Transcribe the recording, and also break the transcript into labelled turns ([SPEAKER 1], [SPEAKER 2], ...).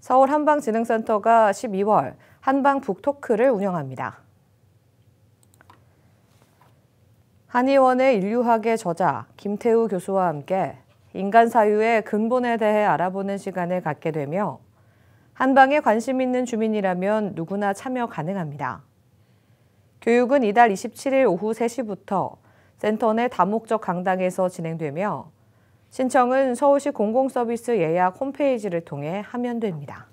[SPEAKER 1] 서울 한방지능센터가 12월 한방 북토크를 운영합니다. 한의원의 인류학의 저자 김태우 교수와 함께 인간 사유의 근본에 대해 알아보는 시간을 갖게 되며 한방에 관심 있는 주민이라면 누구나 참여 가능합니다. 교육은 이달 27일 오후 3시부터 센터 내 다목적 강당에서 진행되며 신청은 서울시 공공서비스 예약 홈페이지를 통해 하면 됩니다.